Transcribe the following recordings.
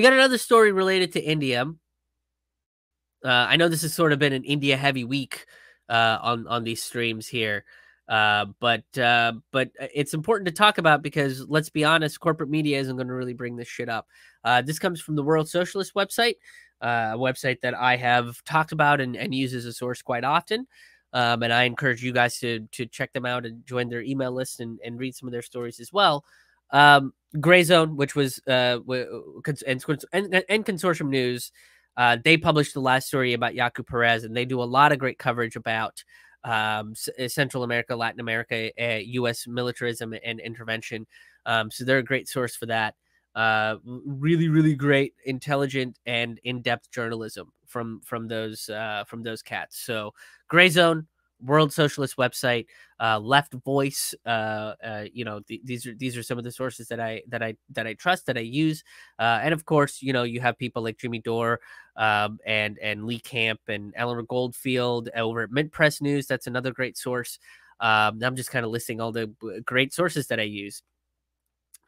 we got another story related to India. Uh, I know this has sort of been an India heavy week uh, on on these streams here, uh, but uh, but uh, it's important to talk about because let's be honest, corporate media isn't going to really bring this shit up. Uh, this comes from the World Socialist website, a website that I have talked about and, and use as a source quite often. Um, and I encourage you guys to to check them out and join their email list and, and read some of their stories as well. Um, Gray Zone, which was uh, and, and, and Consortium News, uh, they published the last story about Yaku Perez, and they do a lot of great coverage about um, uh, Central America, Latin America, uh, U.S. militarism and intervention. Um, so they're a great source for that. Uh, really, really great, intelligent, and in-depth journalism from from those uh, from those cats. So Gray Zone, World Socialist website, uh, Left Voice. Uh, uh, you know, th- these are these are some of the sources that I that I that I trust that I use, uh, and of course, you know, you have people like Jimmy Dore um, and and Lee Camp and Eleanor Goldfield over at Mint Press News. That's another great source. Um, I'm just kind of listing all the great sources that I use.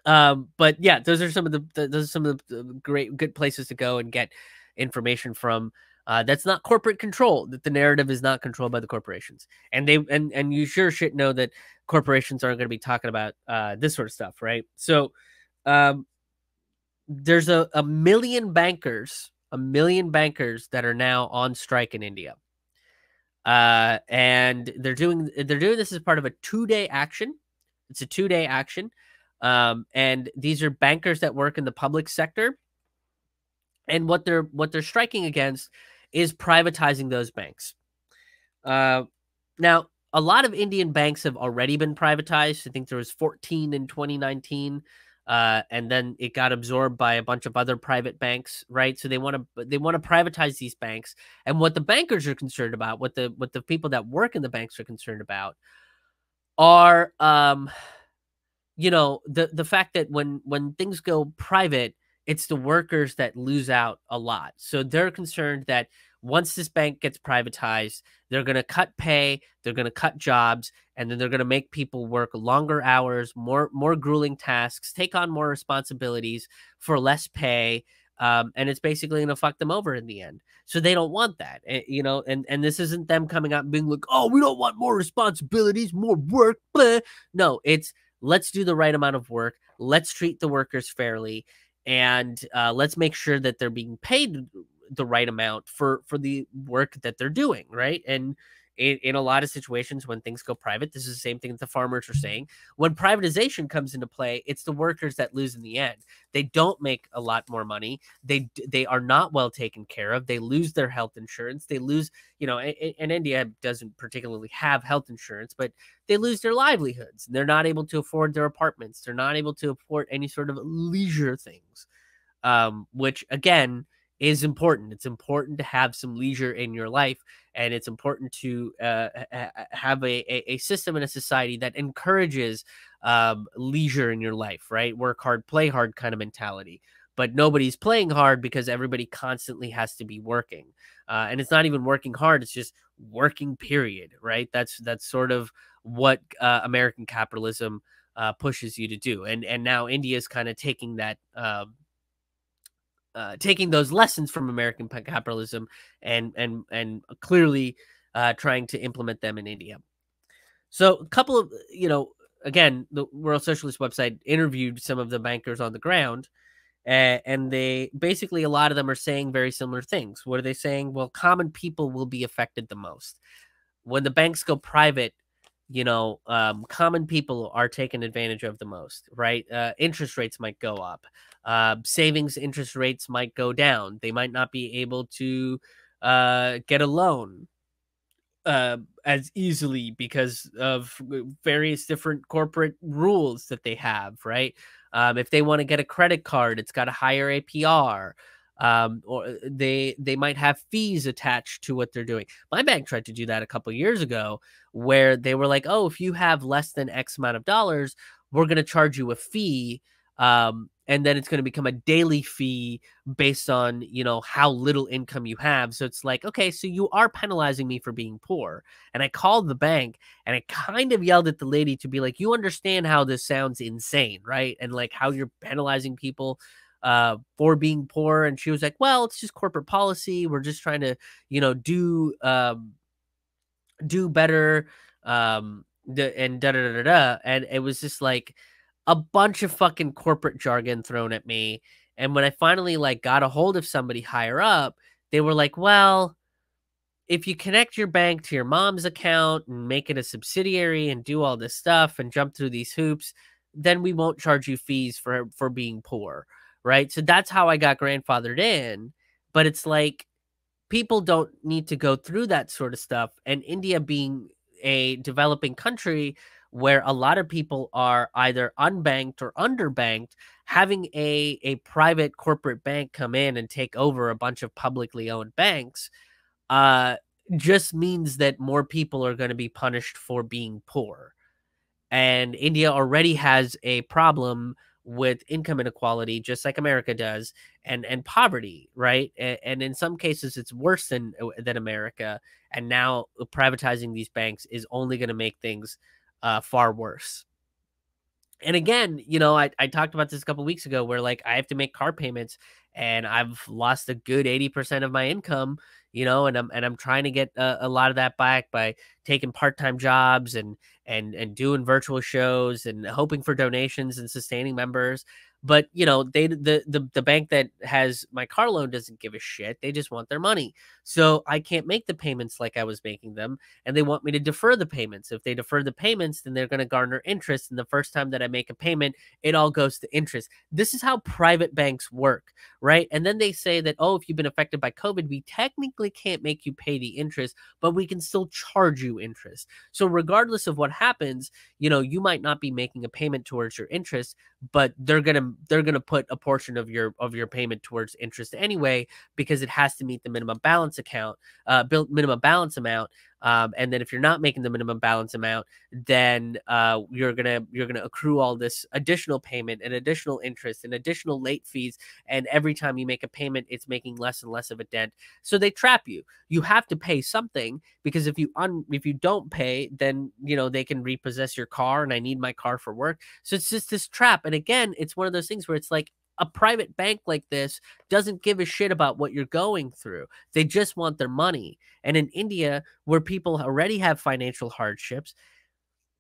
Um, but yeah, those are some of the, the those are some of the great good places to go and get information from uh, that's not corporate control. That the narrative is not controlled by the corporations, and they and and you sure should know that corporations aren't going to be talking about uh, this sort of stuff, right? So, um, there's a, a million bankers, a million bankers that are now on strike in India, uh, and they're doing they're doing this as part of a two day action. It's a two day action, um, and these are bankers that work in the public sector and what they're what they're striking against is privatizing those banks. Uh, now, a lot of Indian banks have already been privatized. I think there was 14 in 2019, uh, and then it got absorbed by a bunch of other private banks, right? So they want to they want to privatize these banks. And what the bankers are concerned about, what the what the people that work in the banks are concerned about, are um, you know, the the fact that when when things go private, it's the workers that lose out a lot. So they're concerned that once this bank gets privatized, they're going to cut pay, they're going to cut jobs, and then they're going to make people work longer hours, more more grueling tasks, take on more responsibilities for less pay. Um, and it's basically going to fuck them over in the end. So they don't want that, eh, you know. And and this isn't them coming out and being like, "Oh, we don't want more responsibilities, more work." Blah. No, it's let's do the right amount of work. Let's treat the workers fairly and uh, let's make sure that they're being paid the right amount for for the work that they're doing right? And in, in a lot of situations when things go private this is the same thing that the farmers are saying. When privatization comes into play it's the workers that lose in the end. They don't make a lot more money. They they are not well taken care of. They lose their health insurance. They lose you know and, and india doesn't particularly have health insurance but they lose their livelihoods. They're not able to afford their apartments. They're not able to afford any sort of leisure things um, which again is important. It's important to have some leisure in your life, and it's important to uh, have a, a, system in a society that encourages um, leisure in your life, right? Work hard, play hard kind of mentality. But nobody's playing hard because everybody constantly has to be working, uh, and it's not even working hard; it's just working. Period. Right? That's that's sort of what uh, American capitalism uh, pushes you to do, and and now India is kind of taking that um, uh, taking those lessons from American capitalism and and and clearly uh, trying to implement them in India. So a couple of you know again the World Socialist website interviewed some of the bankers on the ground. Uh, and they basically a lot of them are saying very similar things. What are they saying? Well, common people will be affected the most. When the banks go private, you know, um, common people are taken advantage of the most, right? Uh, interest rates might go up. Uh, savings interest rates might go down. They might not be able to uh, get a loan uh, as easily because of various different corporate rules that they have, right? Um, if they want to get a credit card, it's got a higher APR um, or uh, they they might have fees attached to what they're doing. My bank tried to do that a couple years ago, where they were like, "Oh, if you have less than X amount of dollars, we're going to charge you a fee." Um, and then it's going to become a daily fee based on you know how little income you have so it's like okay so you are penalizing me for being poor and i called the bank and i kind of yelled at the lady to be like you understand how this sounds insane right and like how you're penalizing people uh, for being poor, and she was like, "Well, it's just corporate policy. We're just trying to, you know, do um, do better." Um, and da da da da, and it was just like a bunch of fucking corporate jargon thrown at me. And when I finally like got a hold of somebody higher up, they were like, "Well." if you connect your bank to your mom's account and make it a subsidiary and do all this stuff and jump through these hoops, then we won't charge you fees for for being poor, right? So that's how I got grandfathered in. But it's like people don't need to go through that sort of stuff. And India being a developing country where a lot of people are either unbanked or underbanked, having a a private corporate bank come in and take over a bunch of publicly owned banks uh, just means that more people are going to be punished for being poor. And India already has a problem with income inequality, just like America does, and and poverty, right? And, and in some cases, it's worse than uh, than America. And now privatizing these banks is only going to make things uh, far worse. And again, you know, I, I talked about this a couple weeks ago where like I have to make car payments and I've lost a good 80% of my income you know, and I'm and I'm trying to get a, a lot of that back by taking part-time jobs and and and doing virtual shows and hoping for donations and sustaining members but you know they the, the the bank that has my car loan doesn't give a shit they just want their money. So i can't make the payments like i was making them and they want me to defer the payments. If they defer the payments then they're going to garner interest and the first time that i make a payment it all goes to interest. This is how private banks work right? And then they say that oh if you've been affected by covid we technically can't make you pay the interest but we can still charge you interest. So regardless of what happens you know you might not be making a payment towards your interest but they're to they're to put a portion of your of your payment towards interest anyway because it has to meet the minimum balance account uh built minimum balance amount um, and then if you're not making the minimum balance amount, then uh, you're gonna you're gonna accrue all this additional payment and additional interest and additional late fees. And every time you make a payment, it's making less and less of a dent. So they trap you. You have to pay something because if you un if you don't pay, then you know they can repossess your car, and I need my car for work. So it's just this trap. And again, it's one of those things where it's like a private bank like this doesn't give a shit about what you're going through. They just want their money. And in India, where people already have financial hardships,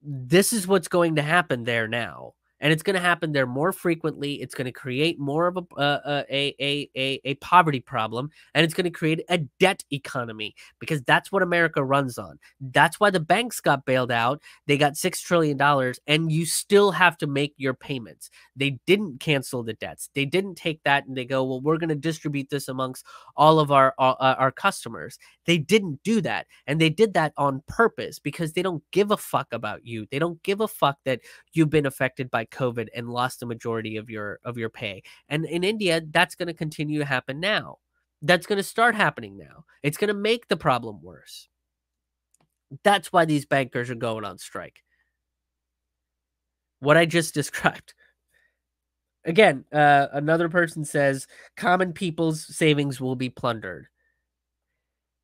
this is what's going to happen there now and it's going to happen there more frequently. It's going to create more of a, uh, uh a, a, a, a poverty problem, and it's going to create a debt economy because that's what America runs on. That's why the banks got bailed out. They got $6 trillion, and you still have to make your payments. They didn't cancel the debts. They didn't take that and they go, well, we're going to distribute this amongst all of our, our, uh, our customers. They didn't do that. And they did that on purpose because they don't give a fuck about you. They don't give a fuck that you've been affected by COVID and lost the majority of your of your pay. And in India, that's going to continue to happen now. That's going to start happening now. It's going to make the problem worse. That's why these bankers are going on strike. What I just described. Again, uh, another person says common people's savings will be plundered.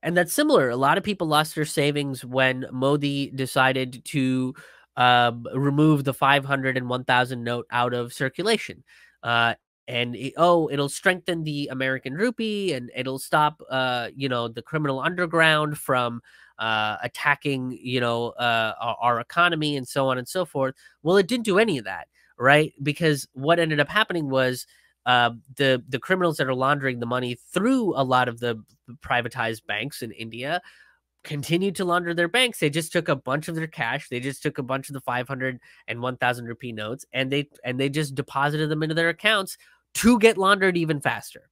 And that's similar. A lot of people lost their savings when Modi decided to um, remove the 500 and 1000 note out of circulation. Uh, and it, oh, it'll strengthen the American rupee and it'll stop, uh, you know, the criminal underground from uh, attacking, you know, uh, our, our economy and so on and so forth. Well, it didn't do any of that, right? Because what ended up happening was uh, the the criminals that are laundering the money through a lot of the privatized banks in India continued to launder their banks. They just took a bunch of their cash. They just took a bunch of the 500 and 1000 rupee notes and they and they just deposited them into their accounts to get laundered even faster.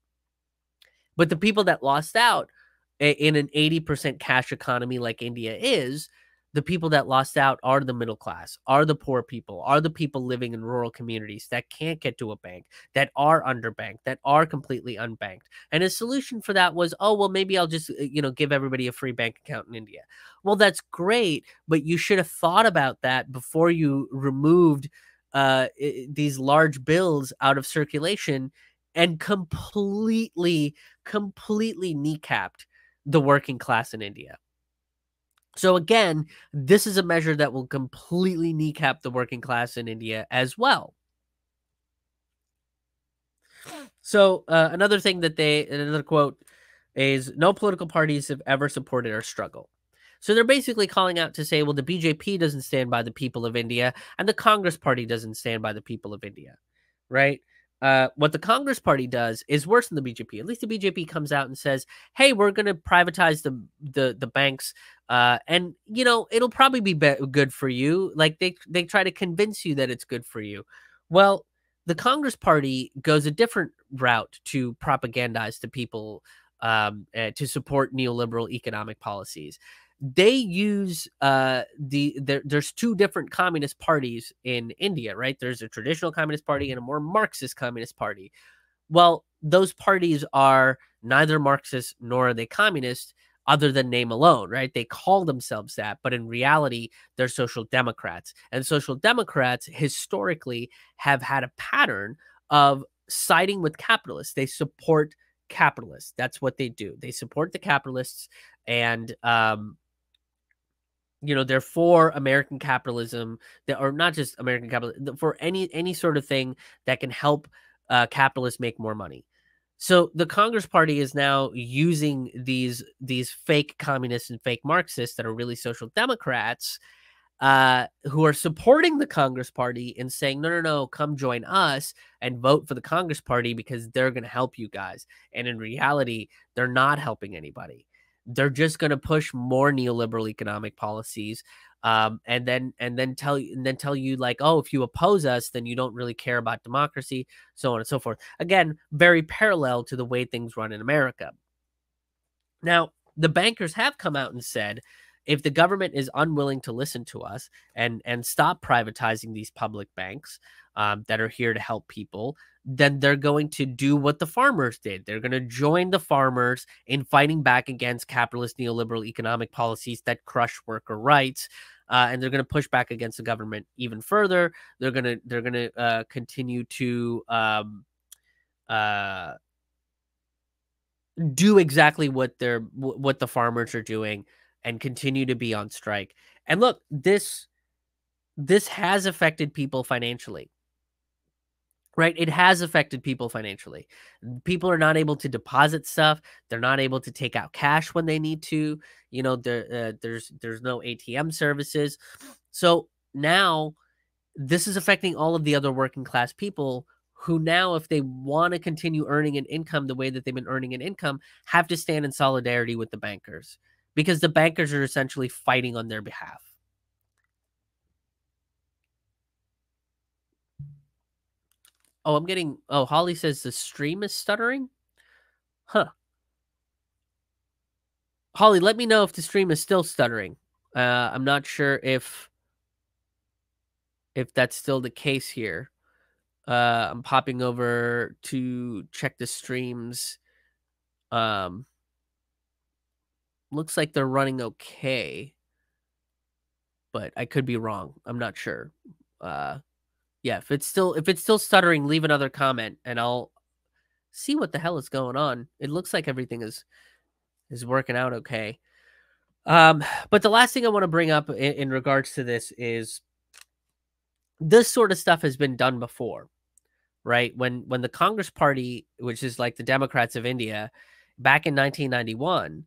But the people that lost out eh, in an 80% cash economy like India is, the people that lost out are the middle class, are the poor people, are the people living in rural communities that can't get to a bank, that are underbanked, that are completely unbanked. And a solution for that was, oh, well, maybe I'll just, uh, you know, give everybody a free bank account in India. Well, that's great, but you should have thought about that before you removed uh, these large bills out of circulation and completely, completely kneecapped the working class in India. So again, this is a measure that will completely kneecap the working class in India as well. So uh, another thing that they another quote is no political parties have ever supported our struggle. So they're basically calling out to say, well, the BJP doesn't stand by the people of India, and the Congress Party doesn't stand by the people of India, right? Uh, what the Congress Party does is worse than the BJP. At least the BJP comes out and says, "Hey, we're going to privatize the the the banks, uh, and you know it'll probably be, be good for you." Like they they try to convince you that it's good for you. Well, the Congress Party goes a different route to propagandize to people um, uh, to support neoliberal economic policies they use uh the there, there's two different communist parties in India, right? There's a traditional communist party and a more Marxist communist party. Well, those parties are neither Marxist nor are they communist other than name alone, right? They call themselves that, but in reality, they're social democrats. And social democrats historically have had a pattern of siding with capitalists. They support capitalists. That's what they do. They support the capitalists and um you know they're for american capitalism that or not just american capitalism for any any sort of thing that can help uh, capitalists make more money. So the congress party is now using these these fake communists and fake marxists that are really social democrats uh, who are supporting the congress party and saying no no no come join us and vote for the congress party because they're going to help you guys. And in reality they're not helping anybody they're just going to push more neoliberal economic policies um, and then and then tell you and then tell you like oh if you oppose us then you don't really care about democracy so on and so forth. Again very parallel to the way things run in america. Now the bankers have come out and said if the government is unwilling to listen to us and and stop privatizing these public banks um, that are here to help people then they're going to do what the farmers did. They're going to join the farmers in fighting back against capitalist neoliberal economic policies that crush worker rights. Uh, and they're going to push back against the government even further. They're going to they're going to uh, continue to um, uh, do exactly what they're what the farmers are doing and continue to be on strike. And look, this this has affected people financially right? It has affected people financially. People are not able to deposit stuff. They're not able to take out cash when they need to. You know, there, uh, there's there's no ATM services. So now this is affecting all of the other working class people who now if they want to continue earning an income the way that they've been earning an income have to stand in solidarity with the bankers because the bankers are essentially fighting on their behalf. Oh, I'm getting. Oh, Holly says the stream is stuttering. Huh. Holly, let me know if the stream is still stuttering. Uh, I'm not sure if if that's still the case here. Uh, I'm popping over to check the streams. Um, looks like they're running okay, but I could be wrong. I'm not sure. Uh, yeah, if it's still if it's still stuttering, leave another comment and I'll see what the hell is going on. It looks like everything is is working out okay. Um, but the last thing I want to bring up in, in regards to this is this sort of stuff has been done before, right? When when the Congress Party, which is like the Democrats of India, back in 1991,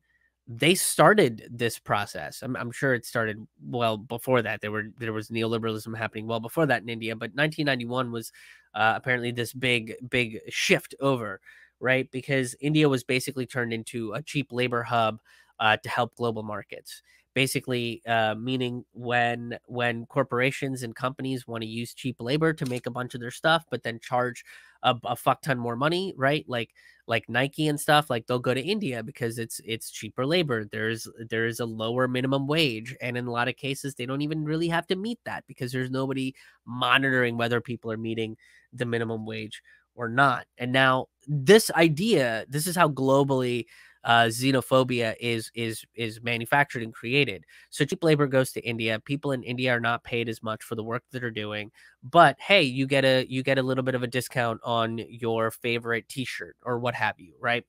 they started this process. I'm, I'm, sure it started well before that. There were there was neoliberalism happening well before that in India, but 1991 was uh, apparently this big big shift over, right? Because India was basically turned into a cheap labor hub uh, to help global markets. Basically, uh, meaning when when corporations and companies want to use cheap labor to make a bunch of their stuff, but then charge a, a fuck ton more money, right? Like like Nike and stuff, like they'll go to India because it's it's cheaper labor. There's there's a lower minimum wage, and in a lot of cases, they don't even really have to meet that because there's nobody monitoring whether people are meeting the minimum wage or not. And now this idea, this is how globally uh, xenophobia is is is manufactured and created. So cheap labor goes to India. People in India are not paid as much for the work that they're doing, but hey, you get a you get a little bit of a discount on your favorite T-shirt or what have you, right?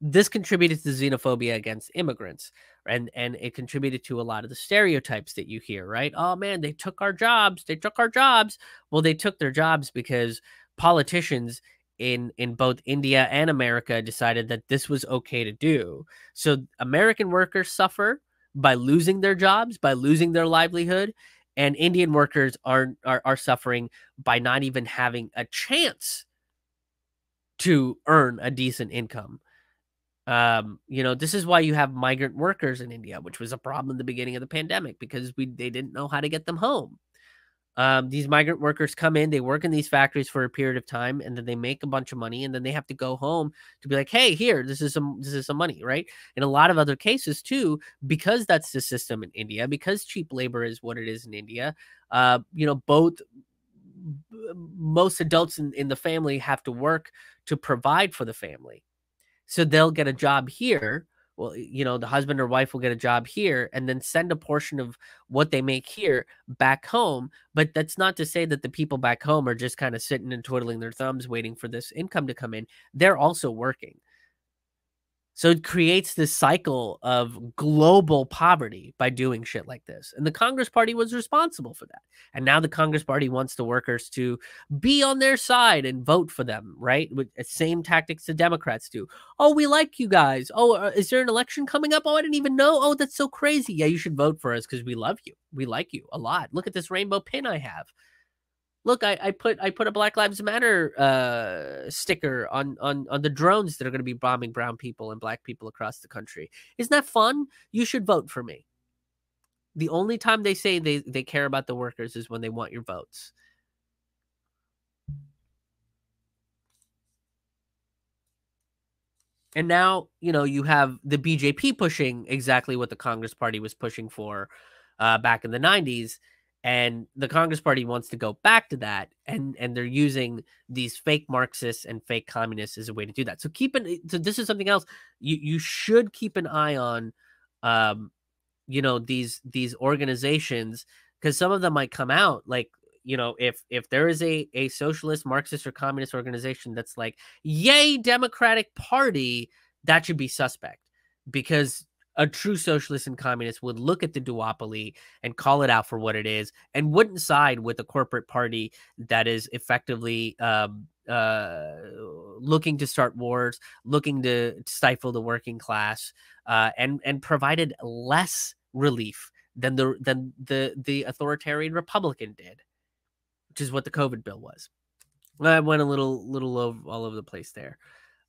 This contributed to xenophobia against immigrants, and and it contributed to a lot of the stereotypes that you hear, right? Oh man, they took our jobs. They took our jobs. Well, they took their jobs because politicians in in both India and America decided that this was okay to do. So American workers suffer by losing their jobs, by losing their livelihood, and Indian workers are are, are suffering by not even having a chance to earn a decent income. Um, you know, this is why you have migrant workers in India, which was a problem in the beginning of the pandemic because we they didn't know how to get them home. Um, these migrant workers come in, they work in these factories for a period of time, and then they make a bunch of money, and then they have to go home to be like, "Hey, here, this is some this is some money," right? In a lot of other cases too, because that's the system in India, because cheap labor is what it is in India. Uh, you know, both most adults in, in the family have to work to provide for the family, so they'll get a job here well, you know, the husband or wife will get a job here and then send a portion of what they make here back home. But that's not to say that the people back home are just kind of sitting and twiddling their thumbs waiting for this income to come in. They're also working. So it creates this cycle of global poverty by doing shit like this. And the Congress Party was responsible for that. And now the Congress Party wants the workers to be on their side and vote for them, right? With the same tactics the Democrats do. Oh, we like you guys. Oh, uh, is there an election coming up? Oh, I didn't even know. Oh, that's so crazy. Yeah, you should vote for us because we love you. We like you a lot. Look at this rainbow pin I have look, I, I put I put a Black Lives Matter uh, sticker on on on the drones that are going to be bombing brown people and black people across the country. Isn't that fun? You should vote for me. The only time they say they they care about the workers is when they want your votes. And now, you know, you have the BJP pushing exactly what the Congress Party was pushing for uh, back in the 90s and the Congress Party wants to go back to that, and and they're using these fake Marxists and fake communists as a way to do that. So keep an so this is something else you you should keep an eye on, um, you know these these organizations because some of them might come out like you know if if there is a a socialist Marxist or communist organization that's like yay Democratic Party that should be suspect because a true socialist and communist would look at the duopoly and call it out for what it is and wouldn't side with a corporate party that is effectively um, uh, looking to start wars, looking to stifle the working class, uh, and and provided less relief than the than the the authoritarian Republican did, which is what the COVID bill was. I went a little little all over the place there.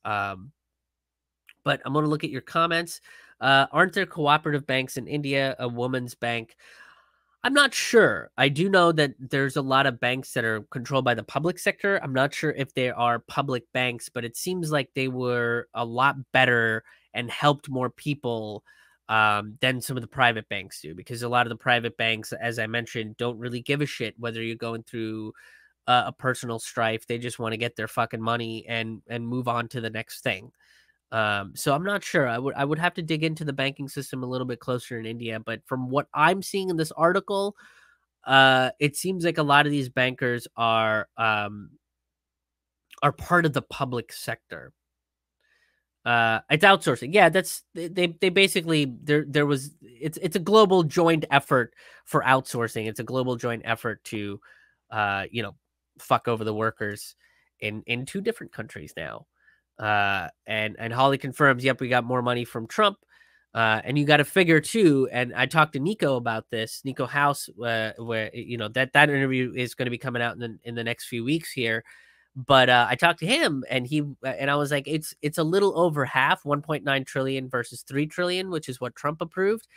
Um, but I'm going to look at your comments. Uh, aren't there cooperative banks in India? A woman's bank? I'm not sure. I do know that there's a lot of banks that are controlled by the public sector. I'm not sure if they are public banks, but it seems like they were a lot better and helped more people um, than some of the private banks do. Because a lot of the private banks, as I mentioned, don't really give a shit whether you're going through a personal strife. They just want to get their fucking money and and move on to the next thing. Um, so I'm not sure. I would I would have to dig into the banking system a little bit closer in India, but from what I'm seeing in this article, uh, it seems like a lot of these bankers are um, are part of the public sector. Uh, it's outsourcing. Yeah, that's they they basically there there was it's it's a global joint effort for outsourcing. It's a global joint effort to uh, you know, fuck over the workers in in two different countries now. Uh, and and Holly confirms, yep, we got more money from Trump. Uh, and you got to figure too. And I talked to Niko about this, Niko House, uh, where you know that that interview is going to be coming out in the, in the next few weeks here. But uh, I talked to him, and he and I was like, it's it's a little over half, 1.9 trillion versus three trillion, which is what Trump approved.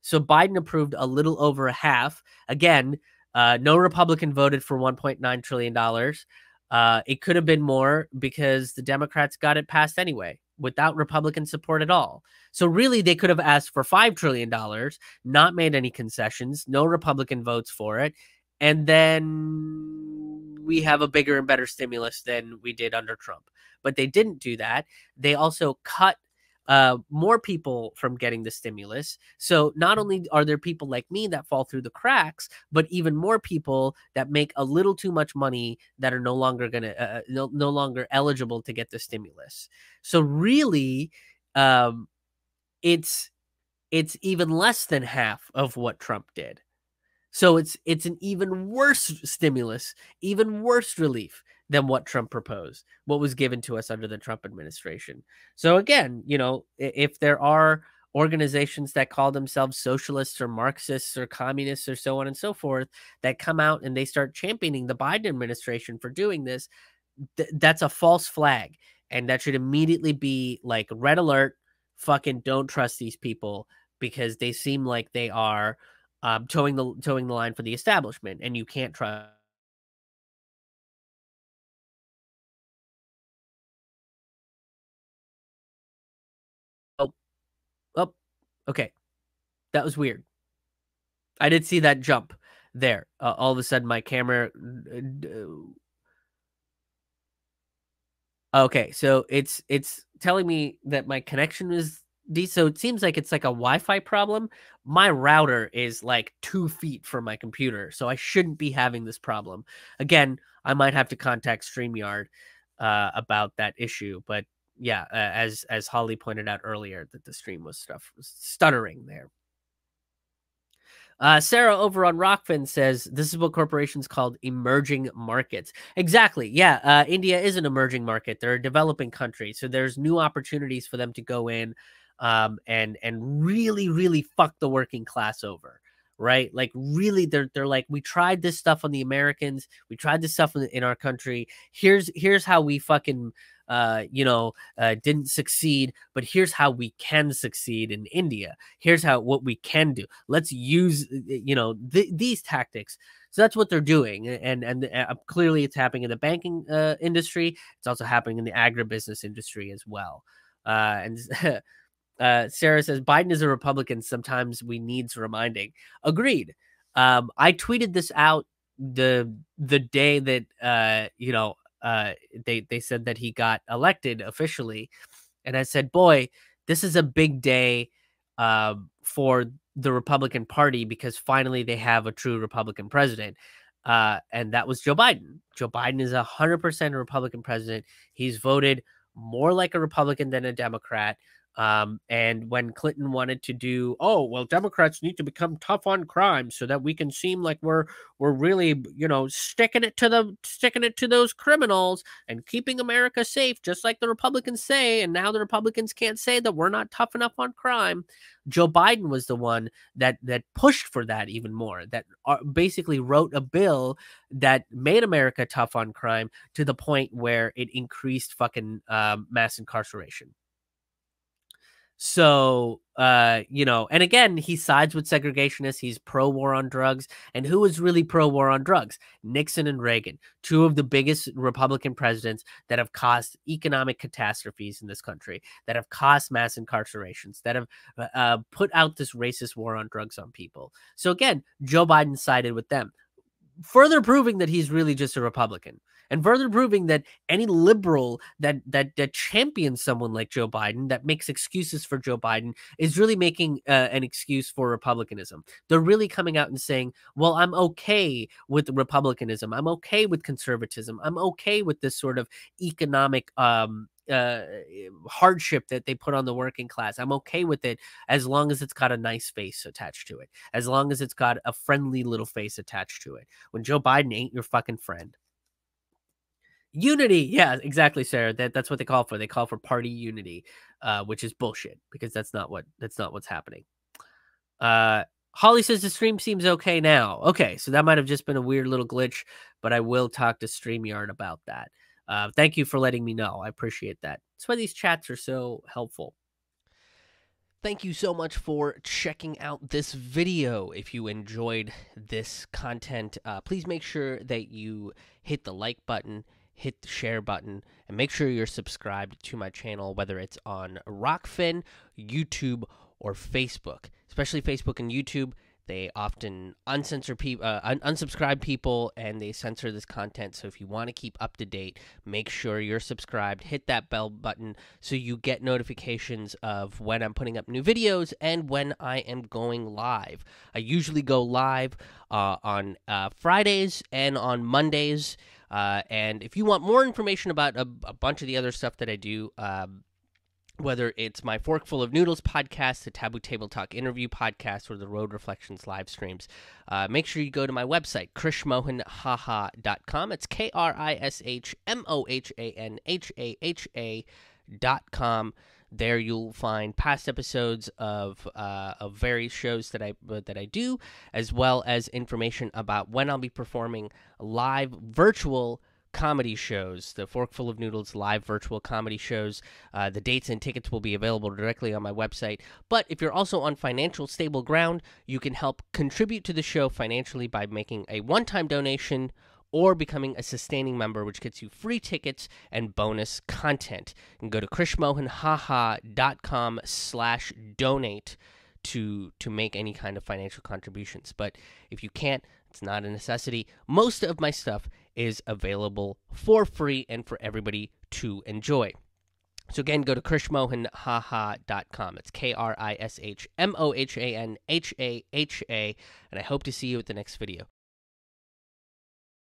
So Biden approved a little over a half. Again, uh, no Republican voted for 1.9 trillion dollars. Uh, it could have been more because the Democrats got it passed anyway without Republican support at all. So really, they could have asked for five trillion dollars, not made any concessions, no Republican votes for it, and then we have a bigger and better stimulus than we did under Trump. But they didn't do that. They also cut uh, more people from getting the stimulus. So not only are there people like me that fall through the cracks, but even more people that make a little too much money that are no longer gonna uh, uh no, no longer eligible to get the stimulus. So really, um, it's it's even less than half of what Trump did. So it's it's an even worse stimulus, even worse relief than what Trump proposed, what was given to us under the Trump administration. So again, you know, if there are organizations that call themselves socialists or Marxists or communists or so on and so forth that come out and they start championing the Biden administration for doing this, th- that's a false flag. And that should immediately be like red alert. Fucking don't trust these people because they seem like they are um, toeing the toeing the line for the establishment, and you can't trust. Okay, that was weird. I did see that jump there. Uh, all of a sudden, my camera. Okay, so it's it's telling me that my connection is D. so it seems like it's like a Wi-Fi problem. My router is like two feet from my computer, so I shouldn't be having this problem. Again, I might have to contact Streamyard uh, about that issue. But yeah, uh, as as Holly pointed out earlier, that the stream was stuff was stuttering there. Uh, Sarah over on Rokfin says this is what corporations called emerging markets. Exactly. Yeah. Uh, India is an emerging market. They're a developing country. So there's new opportunities for them to go in um, and and really really fuck the working class over right like really they're they're like we tried this stuff on the americans we tried this stuff in, in our country here's here's how we fucking uh, you know, uh, didn't succeed, but here's how we can succeed in India. Here's how what we can do. Let's use, you know, th- these tactics. So that's what they're doing, and and uh, clearly it's happening in the banking uh, industry. It's also happening in the agribusiness industry as well. Uh, and Uh, Sarah says Biden is a Republican. Sometimes we needs reminding. Agreed. Um, I tweeted this out the the day that uh, you know uh, they they said that he got elected officially, and I said, "Boy, this is a big day uh, for the Republican Party because finally they have a true Republican president." Uh, and that was Joe Biden. Joe Biden is a hundred percent a Republican president. He's voted more like a Republican than a Democrat. Um, and when Clinton wanted to do, oh well, Democrats need to become tough on crime so that we can seem like we're we're really you know sticking it to the sticking it to those criminals and keeping America safe, just like the Republicans say. And now the Republicans can't say that we're not tough enough on crime. Joe Biden was the one that that pushed for that even more. That uh, basically wrote a bill that made America tough on crime to the point where it increased fucking um, mass incarceration. So, uh, you know, and again, he sides with segregationists. He's pro war on drugs. And who was really pro war on drugs? Nixon and Reagan, two of the biggest Republican presidents that have caused economic catastrophes in this country, that have caused mass incarcerations, that have uh, uh put out this racist war on drugs on people. So, again, Joe Biden sided with them, further proving that he's really just a Republican and further proving that any liberal that that that champions someone like Joe Biden that makes excuses for Joe Biden is really making uh, an excuse for republicanism. They're really coming out and saying, "Well, I'm okay with republicanism. I'm okay with conservatism. I'm okay with this sort of economic um uh, hardship that they put on the working class. I'm okay with it as long as it's got a nice face attached to it, as long as it's got a friendly little face attached to it. When Joe Biden ain't your fucking friend. Unity, yeah, exactly, Sarah. That that's what they call for. They call for party unity, uh, which is bullshit because that's not what that's not what's happening. Uh, Holly says the stream seems okay now. Okay, so that might have just been a weird little glitch, but I will talk to Streamyard about that. Uh, thank you for letting me know. I appreciate that. That's why these chats are so helpful. Thank you so much for checking out this video. If you enjoyed this content, uh, please make sure that you hit the like button hit the share button, and make sure you're subscribed to my channel, whether it's on Rokfin, YouTube, or Facebook. Especially Facebook and YouTube, they often uncensor people, uh, un unsubscribe people, and they censor this content. So if you want to keep up to date, make sure you're subscribed. Hit that bell button so you get notifications of when I'm putting up new videos and when I am going live. I usually go live uh, on uh, Fridays and on Mondays. Uh, and if you want more information about a, a, bunch of the other stuff that I do, um, whether it's my Fork Full of Noodles podcast, the Taboo Table Talk interview podcast, or the Road Reflections live streams, uh, make sure you go to my website, krishmohanhaha.com. It's K R I S H M O H A N H A H A dot com. There you'll find past episodes of uh, of various shows that I that I do, as well as information about when I'll be performing live virtual comedy shows, the Fork Full of Noodles live virtual comedy shows. Uh, the dates and tickets will be available directly on my website. But if you're also on financial stable ground, you can help contribute to the show financially by making a one time donation or becoming a sustaining member, which gets you free tickets and bonus content. Can go to krishmohanhaha.com slash donate to to make any kind of financial contributions. But if you can't, it's not a necessity. Most of my stuff is available for free and for everybody to enjoy. So again, go to krishmohanhaha.com. It's K R I S H M O H A N H A H A, and I hope to see you at the next video.